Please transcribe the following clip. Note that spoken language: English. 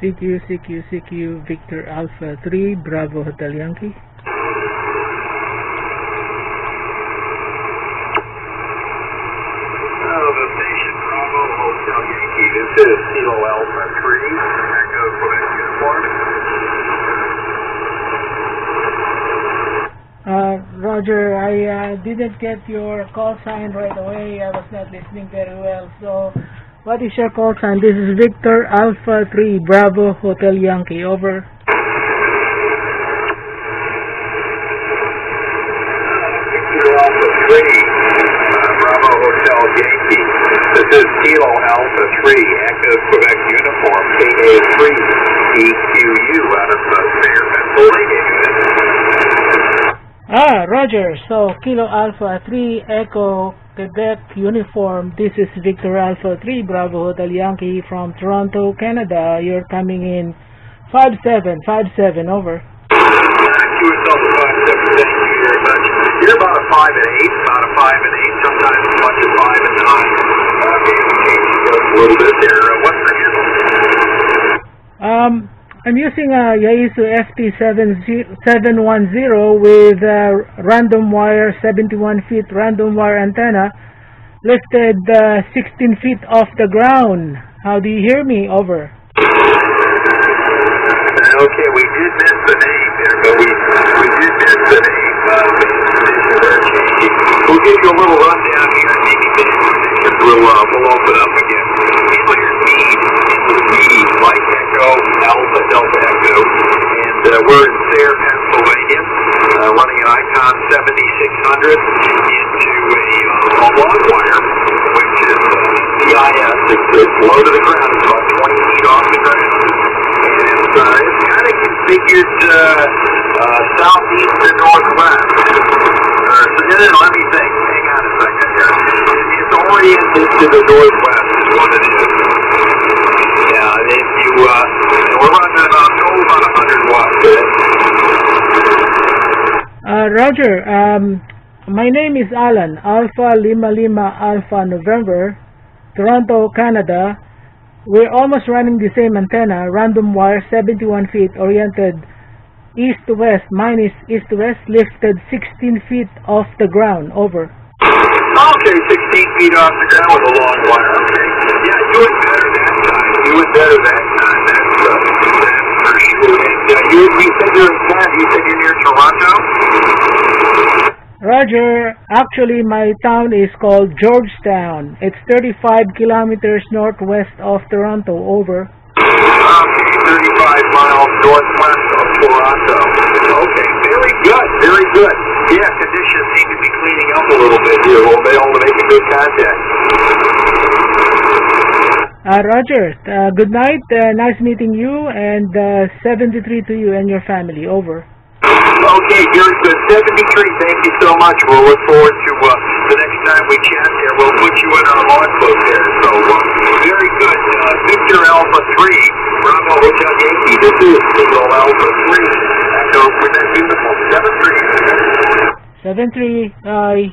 CQ, CQ, CQ, Victor Alpha 3, Bravo Hotel Yankee. Station Bravo Hotel Yankee. This is Kilo Alpha 3, Echo Quebec Uniform. Uh, Roger, I uh, didn't get your call sign right away. I was not listening very well. So, what is your call sign? This is Victor Alpha 3, Bravo Hotel Yankee. Over. Kilo Alpha 3, uh, Bravo Hotel Yankee. This is Kilo Alpha 3, Active Quebec Uniform, KA3 EQU out of uh, Sayre, Pennsylvania. Ah, Roger. So, Kilo Alpha 3, Echo, Quebec Uniform. This is Victor Alpha 3, Bravo Hotel Yankee from Toronto, Canada. You're coming in 5757. Over. QSL to 57, thank you very much. You're about a 5 and 8, about a 5 and 8, sometimes as much as 5 and 9. Okay, we changed a little bit there. Uh, what's the handle? I'm using a Yaesu FT710 with a random wire 71 feet random wire antenna lifted uh, 16 feet off the ground. How do you hear me? Over. Okay, we did miss the name there, but we, we did miss the name. Conditions. We'll give you a little rundown here and will uh, we'll open up again. Handle your speed, speed like Echo, Alpha, Delta Echo, and uh, we're in Sayre, Pennsylvania, uh, running an Icom 7600 into a, uh, a long wire, which is uh, CIS. It's, it's low to the ground. About 20 feet off the ground. And it's, uh, it's kind of configured uh, uh, southeast to northwest. Or, so, no, let me think. Hang on a second here. It's oriented to the northwest is what it is. Yeah, if you, uh, we're running about, oh, about 100 watts. Uh, Roger, um, my name is Alan, Alpha Lima Lima Alpha November, Toronto, Canada. We're almost running the same antenna, random wire, 71 feet, oriented east to west. minus east to west, lifted 16 feet off the ground. Over. Okay, 16 feet off the ground with a long wire. Okay. Yeah, you went better that time. You went better that time. That's, uh, that's for sure. And, uh, you, you said you're in Canada. You said you're near Toronto? Roger, actually my town is called Georgetown. It's 35 kilometers northwest of Toronto. Over. Okay, 35 miles northwest of Toronto. Okay, very good, very good. Yeah, conditions seem to be cleaning up a little bit here. We'll be able to make a good contact. Uh, Roger, uh, good night. Uh, nice meeting you and uh, 73 to you and your family. Over. Okay, very good. 73, thank you so much. We'll look forward to uh, the next time we chat there. We'll put you in our launch book there. So, uh, very good. Uh, Victor Alpha 3, Bravo Hotel Yankee. This is Single Alpha 3. Echo with that beautiful 7 3. 7-3. Bye.